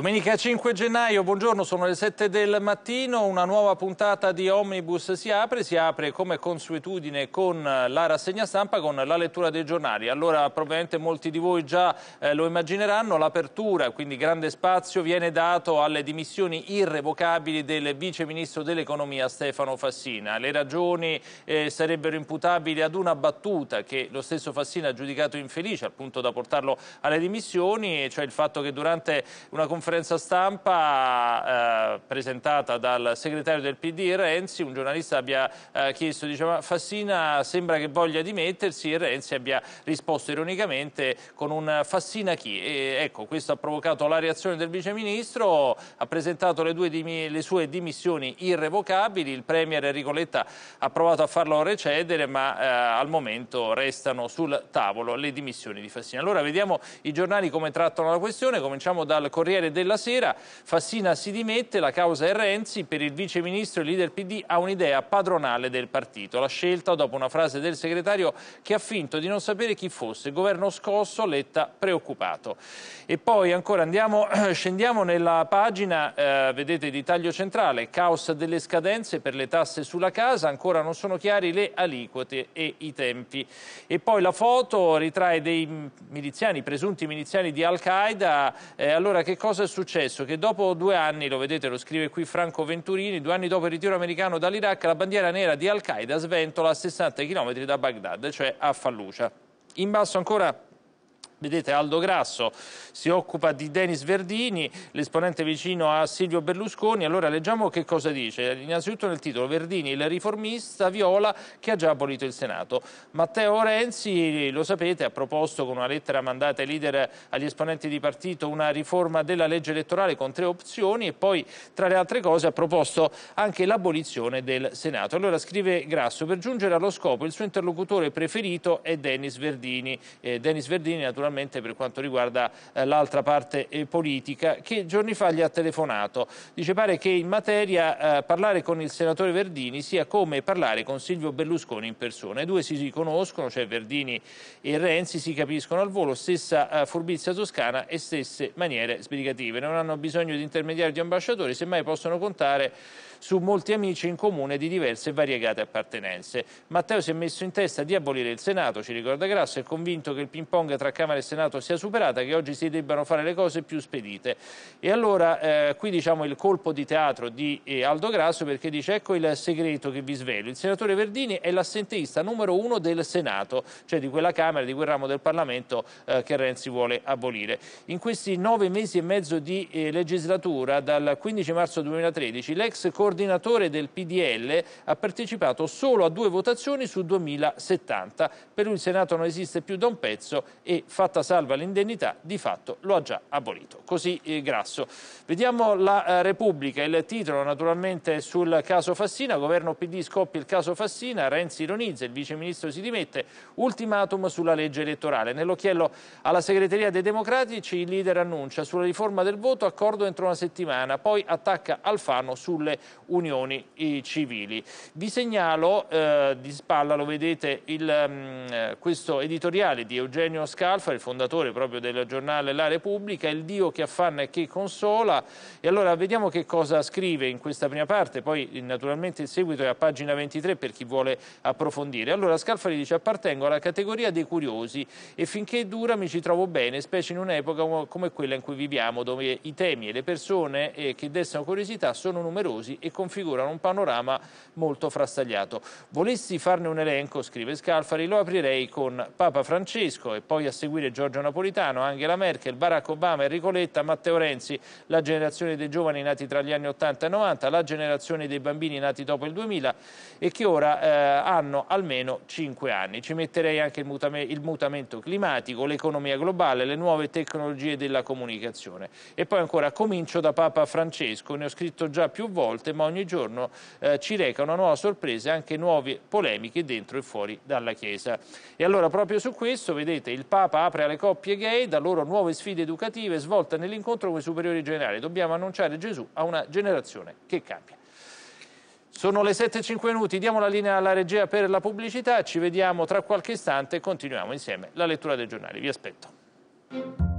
Domenica 5 gennaio, buongiorno, sono le 7 del mattino, una nuova puntata di Omnibus si apre, si apre come consuetudine con la rassegna stampa, con la lettura dei giornali. Allora probabilmente molti di voi già eh, lo immagineranno, l'apertura, quindi grande spazio, viene dato alle dimissioni irrevocabili del Vice Ministro dell'Economia Stefano Fassina. Le ragioni eh, sarebbero imputabili ad una battuta che lo stesso Fassina ha giudicato infelice, al punto da portarlo alle dimissioni, cioè il fatto che durante una conferenza conferenza stampa eh, presentata dal segretario del PD Renzi, un giornalista abbia eh, chiesto, diceva, Fassina sembra che voglia dimettersi e Renzi abbia risposto ironicamente con un Fassina chi? E, ecco, questo ha provocato la reazione del viceministro, ha presentato le, le sue dimissioni irrevocabili, il premier Enrico Letta ha provato a farlo recedere ma eh, al momento restano sul tavolo le dimissioni di Fassina. Allora vediamo i giornali come trattano la questione, cominciamo dal Corriere della Sera, Fassina si dimette, la causa è Renzi, per il vice ministro e il leader PD ha un'idea padronale del partito. La scelta dopo una frase del segretario che ha finto di non sapere chi fosse, governo scosso, Letta preoccupato. E poi ancora andiamo, scendiamo nella pagina, eh, vedete, di taglio centrale, caos delle scadenze per le tasse sulla casa, ancora non sono chiari le aliquote e i tempi. E poi la foto ritrae dei miliziani, presunti miliziani di Al-Qaeda, eh, allora che cosa è successo? Che dopo due anni, lo vedete, lo scrive qui Franco Venturini, due anni dopo il ritiro americano dall'Iraq, la bandiera nera di Al-Qaeda sventola a 60 km da Baghdad, cioè a Fallujah. In basso ancora Vedete Aldo Grasso si occupa di Denis Verdini, l'esponente vicino a Silvio Berlusconi. Allora leggiamo che cosa dice. Innanzitutto nel titolo Verdini, il riformista viola che ha già abolito il Senato. Matteo Renzi, lo sapete, ha proposto con una lettera mandata ai leader, agli esponenti di partito, una riforma della legge elettorale con tre opzioni e poi tra le altre cose ha proposto anche l'abolizione del Senato. Allora scrive Grasso, per giungere allo scopo il suo interlocutore preferito è Denis Verdini. Eh, Denis Verdini naturalmente naturalmente per quanto riguarda eh, l'altra parte eh, politica, che giorni fa gli ha telefonato. Dice pare che in materia eh, parlare con il senatore Verdini sia come parlare con Silvio Berlusconi in persona. I due si conoscono, cioè Verdini e Renzi, si capiscono al volo, stessa furbizia toscana e stesse maniere sbrigative. Non hanno bisogno di intermediari di ambasciatori, semmai possono contare su molti amici in comune di diverse e variegate appartenenze. Matteo si è messo in testa di abolire il Senato, ci ricorda Grasso, è convinto che il ping pong tra Camera e Senato sia superata, che oggi si debbano fare le cose più spedite. E allora eh, qui diciamo il colpo di teatro di eh, Aldo Grasso perché dice ecco il segreto che vi svelo. Il senatore Verdini è l'assenteista numero uno del Senato, cioè di quella Camera, di quel ramo del Parlamento eh, che Renzi vuole abolire. In questi nove mesi e mezzo di eh, legislatura, dal 15 marzo 2013, l'ex coordinatore del PDL ha partecipato solo a due votazioni su 2070. Per lui il Senato non esiste più da un pezzo e fatta salva l'indennità di fatto lo ha già abolito. Così eh, Grasso. Vediamo la eh, Repubblica, il titolo naturalmente sul caso Fassina, governo PD scoppia il caso Fassina, Renzi ironizza, il vice ministro si dimette, ultimatum sulla legge elettorale. Nell'occhiello alla segreteria dei democratici il leader annuncia sulla riforma del voto accordo entro una settimana, poi attacca Alfano sulle unioni civili. Vi segnalo eh, di spalla, lo vedete, il, um, questo editoriale di Eugenio Scalfa, il fondatore proprio del giornale La Repubblica, il Dio che affanna e che consola. E allora vediamo che cosa scrive in questa prima parte, poi naturalmente il seguito è a pagina 23 per chi vuole approfondire. Allora Scalfari dice appartengo alla categoria dei curiosi e finché dura mi ci trovo bene, specie in un'epoca come quella in cui viviamo, dove i temi e le persone eh, che destano curiosità sono numerosi e configurano un panorama molto frastagliato. Volessi farne un elenco, scrive Scalfari, lo aprirei con Papa Francesco e poi a seguire Giorgio Napolitano, Angela Merkel, Barack Obama, Enrico Letta, Matteo Renzi, la generazione dei giovani nati tra gli anni 80 e 90, la generazione dei bambini nati dopo il 2000 e che ora eh, hanno almeno 5 anni. Ci metterei anche il, mutame il mutamento climatico, l'economia globale, le nuove tecnologie della comunicazione. E poi ancora comincio da Papa Francesco, ne ho scritto già più volte, ma ogni giorno eh, ci reca una nuova sorpresa e anche nuove polemiche dentro e fuori dalla Chiesa. E allora proprio su questo, vedete, il Papa apre alle coppie gay, da loro nuove sfide educative svolte nell'incontro con i superiori generali. Dobbiamo annunciare Gesù a una generazione che cambia. Sono le 7.05 minuti, diamo la linea alla regia per la pubblicità, ci vediamo tra qualche istante e continuiamo insieme la lettura dei giornali. Vi aspetto.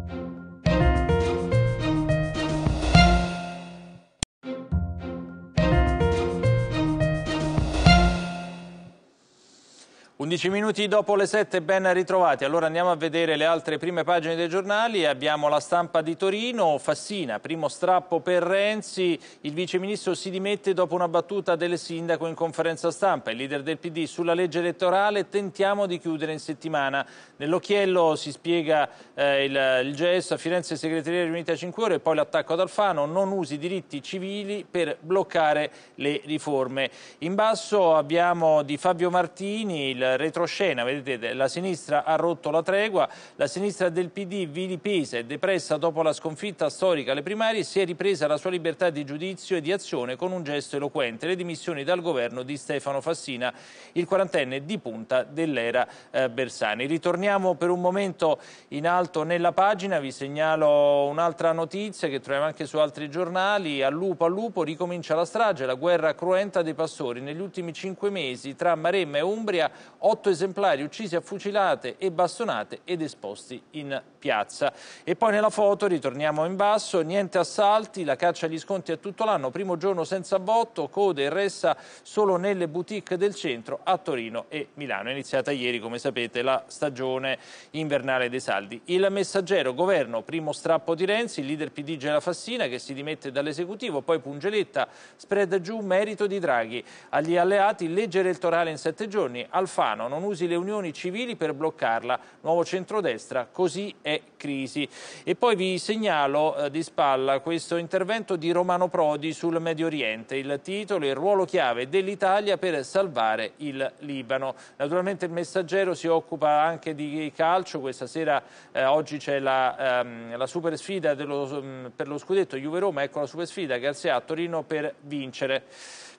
11 minuti dopo le 7, ben ritrovati. Allora andiamo a vedere le altre prime pagine dei giornali. Abbiamo la stampa di Torino, Fassina, primo strappo per Renzi. Il viceministro si dimette dopo una battuta del sindaco in conferenza stampa. Il leader del PD sulla legge elettorale, tentiamo di chiudere in settimana. Nell'occhiello si spiega eh, il, il GES a Firenze segreteria riunita a 5 ore e poi l'attacco ad Alfano, non usi diritti civili per bloccare le riforme. In basso abbiamo di Fabio Martini il retroscena, vedete la sinistra ha rotto la tregua, la sinistra del PD vilipesa e depressa dopo la sconfitta storica alle primarie si è ripresa la sua libertà di giudizio e di azione con un gesto eloquente, le dimissioni dal governo di Stefano Fassina, il quarantenne di punta dell'era eh, Bersani. Ritorniamo per un momento in alto nella pagina, vi segnalo un'altra notizia che troviamo anche su altri giornali, a lupo a lupo ricomincia la strage, la guerra cruenta dei pastori. Negli ultimi cinque mesi tra Maremma e Umbria otto esemplari uccisi a fucilate e bastonate ed esposti in piazza. E poi nella foto, ritorniamo in basso, niente assalti, la caccia agli sconti a tutto l'anno, primo giorno senza botto, code e ressa solo nelle boutique del centro a Torino e Milano. È iniziata ieri, come sapete, la stagione invernale dei saldi. Il messaggero, governo, primo strappo di Renzi, il leader PD Gela Fassina che si dimette dall'esecutivo, poi Pungeletta, spread giù, merito di Draghi. Agli alleati legge elettorale in sette giorni, Alfano non usi le unioni civili per bloccarla, nuovo centrodestra, così è crisi. E poi vi segnalo eh, di spalla questo intervento di Romano Prodi sul Medio Oriente, il titolo Il ruolo chiave dell'Italia per salvare il Libano. Naturalmente il messaggero si occupa anche di calcio, questa sera eh, oggi c'è la, ehm, la, super sfida dello, mm, per lo scudetto Juve-Roma, ecco la super sfida ha a Torino per vincere.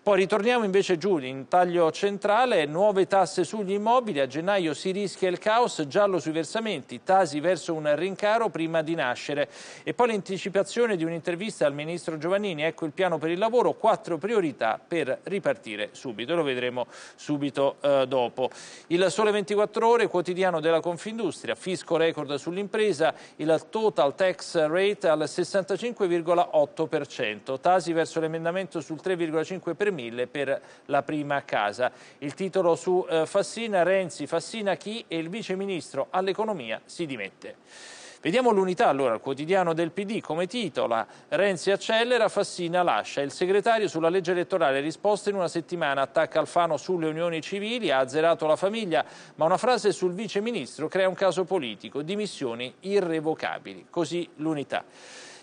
Poi ritorniamo invece giù in taglio centrale, nuove tasse sugli immobili, a gennaio si rischia il caos, giallo sui versamenti, tasi verso un rincaro prima di nascere. E poi l'anticipazione di un'intervista al ministro Giovannini, ecco il piano per il lavoro, quattro priorità per ripartire subito, lo vedremo subito eh, dopo. Il Sole 24 Ore, quotidiano della Confindustria, fisco record sull'impresa, il total tax rate al 65,8%, tasi verso l'emendamento sul 3,5% per mille per la prima casa. Il titolo su eh, Fassina, Renzi, Fassina chi e il vice ministro all'economia si dimette. Vediamo l'unità allora, il quotidiano del PD come titola Renzi accelera, Fassina lascia. Il segretario sulla legge elettorale risposta in una settimana, attacca Alfano sulle unioni civili, ha azzerato la famiglia, ma una frase sul vice ministro crea un caso politico, dimissioni irrevocabili. Così l'unità.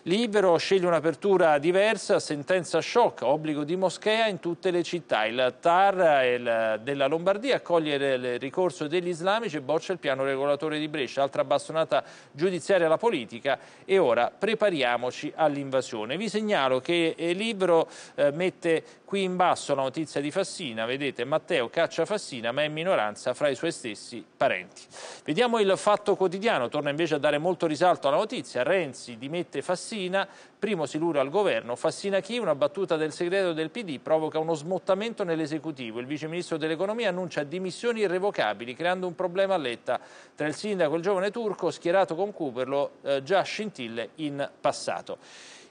Libero sceglie un'apertura diversa, sentenza shock, obbligo di moschea in tutte le città. Il TAR della Lombardia accoglie il ricorso degli islamici e boccia il piano regolatore di Brescia, altra bastonata giudiziaria alla politica e ora prepariamoci all'invasione. Vi segnalo che Libero eh, mette qui in basso la notizia di Fassina, vedete Matteo caccia Fassina ma è in minoranza fra i suoi stessi parenti. Vediamo il fatto quotidiano, torna invece a dare molto risalto alla notizia, Renzi dimette Fassina Fassina, primo siluro al governo, Fassina chi? Una battuta del segreto del PD provoca uno smottamento nell'esecutivo. Il vice ministro dell'economia annuncia dimissioni irrevocabili, creando un problema a letta tra il sindaco e il giovane turco schierato con Cooperlo, eh, già scintille in passato.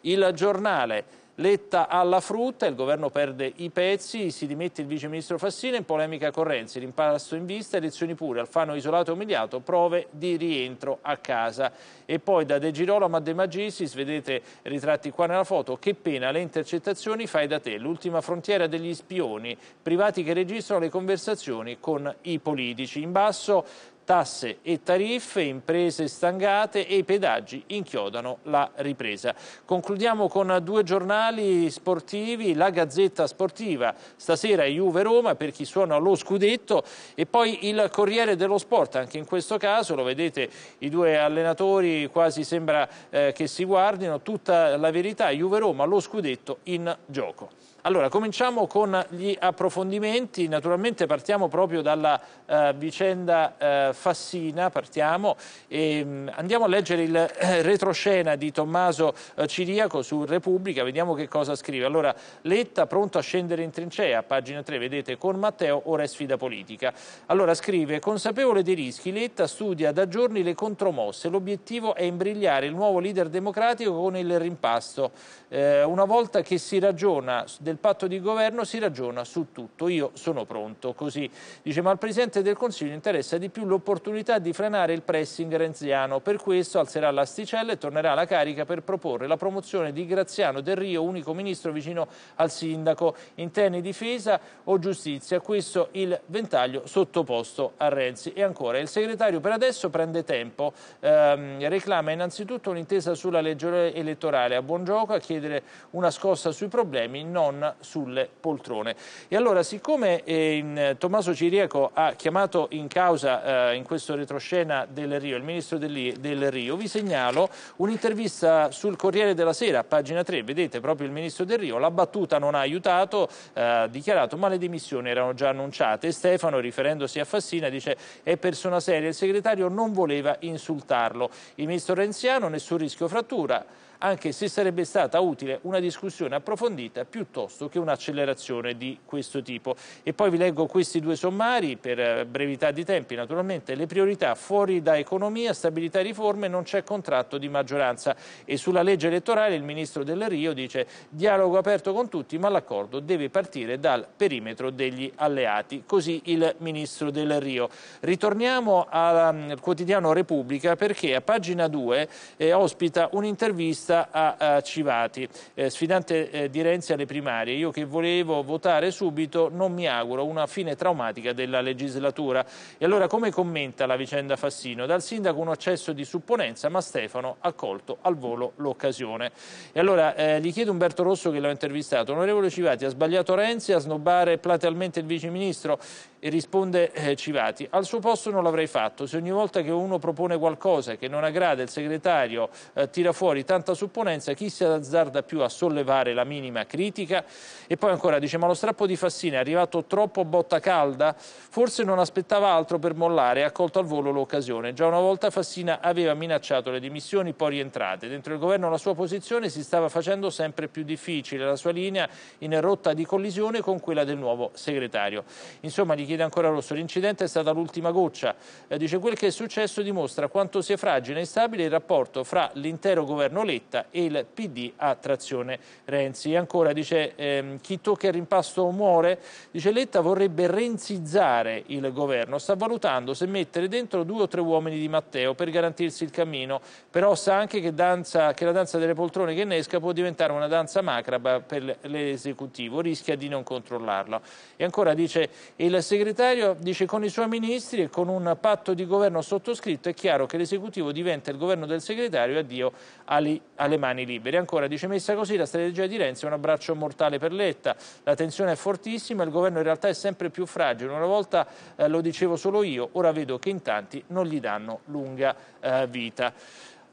Il giornale Letta alla frutta, il governo perde i pezzi, si dimette il vice ministro Fassina in polemica con Renzi, rimpasto in vista, elezioni pure, Alfano isolato e umiliato, prove di rientro a casa. E poi da De Girolamo a De Magistris, vedete ritratti qua nella foto, che pena le intercettazioni fai da te, l'ultima frontiera degli spioni, privati che registrano le conversazioni con i politici. In basso tasse e tariffe, imprese stangate e i pedaggi inchiodano la ripresa. Concludiamo con due giornali sportivi, la Gazzetta Sportiva, stasera Juve-Roma per chi suona lo scudetto e poi il Corriere dello Sport, anche in questo caso lo vedete i due allenatori quasi sembra eh, che si guardino, tutta la verità, Juve-Roma, lo scudetto in gioco. Allora, cominciamo con gli approfondimenti, naturalmente partiamo proprio dalla eh, vicenda eh, Fassina, partiamo e mm, andiamo a leggere il eh, retroscena di Tommaso eh, Ciriaco su Repubblica, vediamo che cosa scrive. Allora, Letta pronto a scendere in trincea, pagina 3, vedete, con Matteo ora è sfida politica. Allora scrive, consapevole dei rischi, Letta studia da giorni le contromosse, l'obiettivo è imbrigliare il nuovo leader democratico con il rimpasto. Eh, una volta che si ragiona del patto di governo si ragiona su tutto, io sono pronto, così. Dice, ma al Presidente del Consiglio interessa di più l'opportunità di frenare il pressing renziano, per questo alzerà l'asticella e tornerà alla carica per proporre la promozione di Graziano Del Rio, unico ministro vicino al sindaco, interni difesa o giustizia, questo il ventaglio sottoposto a Renzi. E ancora, il segretario per adesso prende tempo, ehm, reclama innanzitutto un'intesa sulla legge elettorale. A buon gioco, a chiedere una scossa sui problemi, non sulle poltrone. E allora, siccome eh, Tommaso Ciriaco ha chiamato in causa eh, in questo retroscena del Rio, il ministro del, del Rio, vi segnalo un'intervista sul Corriere della Sera, pagina 3, vedete proprio il ministro del Rio, la battuta non ha aiutato, eh, ha dichiarato ma le dimissioni erano già annunciate Stefano, riferendosi a Fassina, dice è persona seria, il segretario non voleva insultarlo. Il ministro Renziano, nessun rischio frattura, anche se sarebbe stata utile una discussione approfondita piuttosto che un'accelerazione di questo tipo. E poi vi leggo questi due sommari per eh, brevità di tempi naturalmente. Le priorità fuori da economia, stabilità e riforme non c'è contratto di maggioranza e sulla legge elettorale il Ministro del Rio dice dialogo aperto con tutti ma l'accordo deve partire dal perimetro degli alleati. Così il Ministro del Rio. Ritorniamo al quotidiano Repubblica perché a pagina 2 eh, ospita un'intervista intervista a, a Civati, eh, sfidante eh, di Renzi alle primarie. Io che volevo votare subito non mi auguro una fine traumatica della legislatura. E allora come commenta la vicenda Fassino? Dal sindaco un accesso di supponenza, ma Stefano ha colto al volo l'occasione. E allora eh, gli chiedo Umberto Rosso che l'ho intervistato, onorevole Civati, ha sbagliato Renzi a snobbare platealmente il viceministro? E risponde eh, Civati, al suo posto non l'avrei fatto, se ogni volta che uno propone qualcosa che non aggrada il segretario eh, tira fuori tanta supponenza, chi si azzarda più a sollevare la minima critica? E poi ancora dice, ma lo strappo di Fassina è arrivato troppo botta calda? Forse non aspettava altro per mollare e ha colto al volo l'occasione. Già una volta Fassina aveva minacciato le dimissioni poi rientrate. Dentro il governo la sua posizione si stava facendo sempre più difficile, la sua linea in rotta di collisione con quella del nuovo segretario. Insomma, gli chiede ancora Rosso, l'incidente è stata l'ultima goccia. Eh, dice quel che è successo dimostra quanto sia fragile e instabile il rapporto fra l'intero governo Letta e il PD a trazione Renzi. E ancora dice ehm, chi tocca il rimpasto muore, dice Letta vorrebbe renzizzare il governo, sta valutando se mettere dentro due o tre uomini di Matteo per garantirsi il cammino, però sa anche che, danza, che la danza delle poltrone che innesca può diventare una danza macraba per l'esecutivo, rischia di non controllarla. E ancora dice il segretario dice con i suoi ministri e con un patto di governo sottoscritto è chiaro che l'esecutivo diventa il governo del segretario e addio alle, alle mani libere. Ancora dice messa così la strategia di Renzi è un abbraccio mortale per Letta, la tensione è fortissima, il governo in realtà è sempre più fragile, una volta eh, lo dicevo solo io, ora vedo che in tanti non gli danno lunga eh, vita.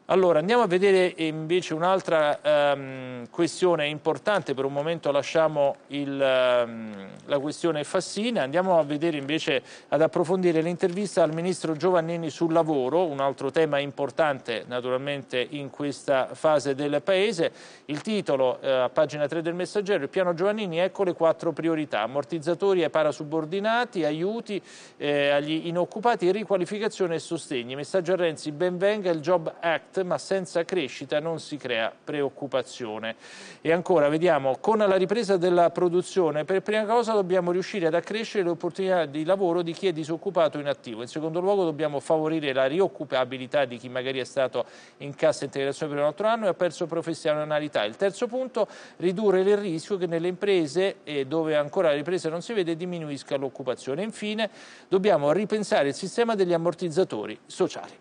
Allora, andiamo a vedere invece un'altra um, questione importante, per un momento lasciamo il, um, la questione Fassina, andiamo a vedere invece, ad approfondire l'intervista al Ministro Giovannini sul lavoro, un altro tema importante naturalmente in questa fase del Paese. Il titolo, eh, a pagina 3 del Messaggero, il piano Giovannini, ecco le quattro priorità, ammortizzatori ai parasubordinati, aiuti eh, agli inoccupati, riqualificazione e sostegni. Messaggio a Renzi, benvenga il Job Act ma senza crescita non si crea preoccupazione. E ancora, vediamo, con la ripresa della produzione, per prima cosa dobbiamo riuscire ad accrescere le opportunità di lavoro di chi è disoccupato o inattivo. In secondo luogo dobbiamo favorire la rioccupabilità di chi magari è stato in cassa integrazione per un altro anno e ha perso professionalità. Il terzo punto, ridurre il rischio che nelle imprese dove ancora la ripresa non si vede diminuisca l'occupazione. Infine, dobbiamo ripensare il sistema degli ammortizzatori sociali.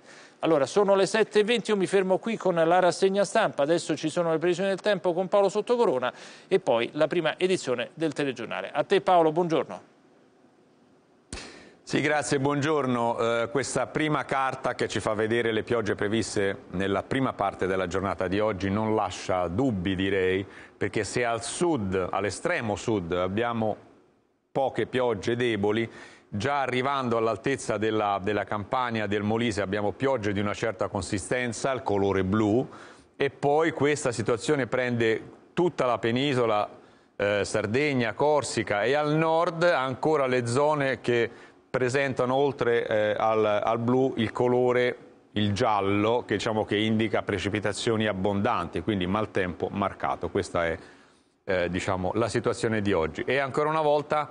Allora, sono le 7.20, io mi fermo qui con la rassegna stampa, adesso ci sono le previsioni del tempo con Paolo Sottocorona e poi la prima edizione del telegiornale. A te Paolo, buongiorno. Sì, grazie, buongiorno. Eh, questa prima carta che ci fa vedere le piogge previste nella prima parte della giornata di oggi non lascia dubbi, direi, perché se al sud, all'estremo sud, abbiamo poche piogge deboli, già arrivando all'altezza della, della campagna del Molise abbiamo piogge di una certa consistenza, il colore blu, e poi questa situazione prende tutta la penisola, eh, Sardegna, Corsica e al nord ancora le zone che presentano oltre eh, al, al, blu il colore, il giallo, che, diciamo, che indica precipitazioni abbondanti, quindi maltempo marcato. Questa è eh, diciamo, la situazione di oggi. E ancora una volta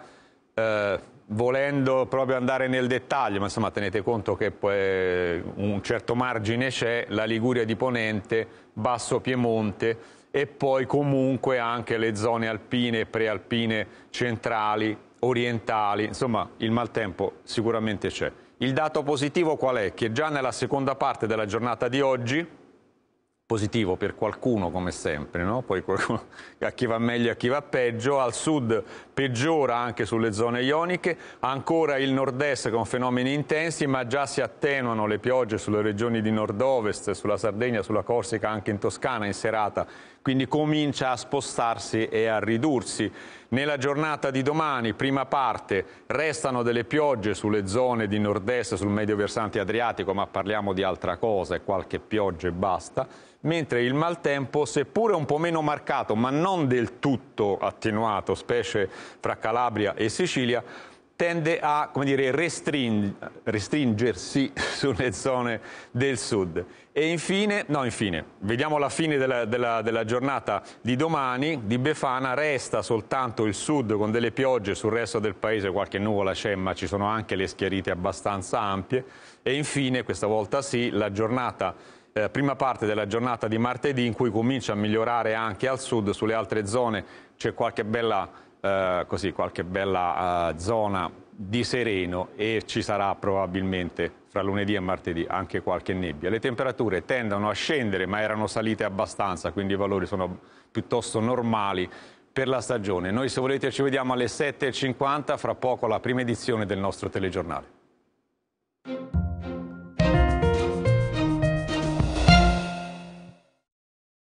eh, volendo proprio andare nel dettaglio, ma insomma tenete conto che poi un certo margine c'è, la Liguria di Ponente, Basso Piemonte e poi comunque anche le zone alpine e prealpine centrali, orientali, insomma il maltempo sicuramente c'è. Il dato positivo qual è? Che già nella seconda parte della giornata di oggi positivo per qualcuno come sempre, no? poi qualcuno, a chi va meglio e a chi va peggio, al sud peggiora anche sulle zone ioniche, ancora il nord-est con fenomeni intensi, ma già si attenuano le piogge sulle regioni di nord-ovest, sulla Sardegna, sulla Corsica, anche in Toscana in serata, quindi comincia a spostarsi e a ridursi. Nella giornata di domani, prima parte, restano delle piogge sulle zone di nord-est, sul medio versante adriatico, ma parliamo di altra cosa, qualche pioggia e basta, mentre il maltempo, seppure un po' meno marcato, ma non del tutto attenuato, specie fra Calabria e Sicilia, tende a dire, restring restringersi sulle zone del sud. E infine, no, infine, vediamo la fine della, della, della, giornata di domani, di Befana, resta soltanto il sud con delle piogge, sul resto del paese qualche nuvola c'è, ma ci sono anche le schiarite abbastanza ampie. E infine, questa volta sì, la giornata eh, prima parte della giornata di martedì in cui comincia a migliorare anche al sud, sulle altre zone c'è qualche bella eh, così, qualche bella uh, zona di sereno e ci sarà probabilmente fra lunedì e martedì anche qualche nebbia. Le temperature tendono a scendere ma erano salite abbastanza, quindi i valori sono piuttosto normali per la stagione. Noi se volete ci vediamo alle 7.50, fra poco la prima edizione del nostro telegiornale.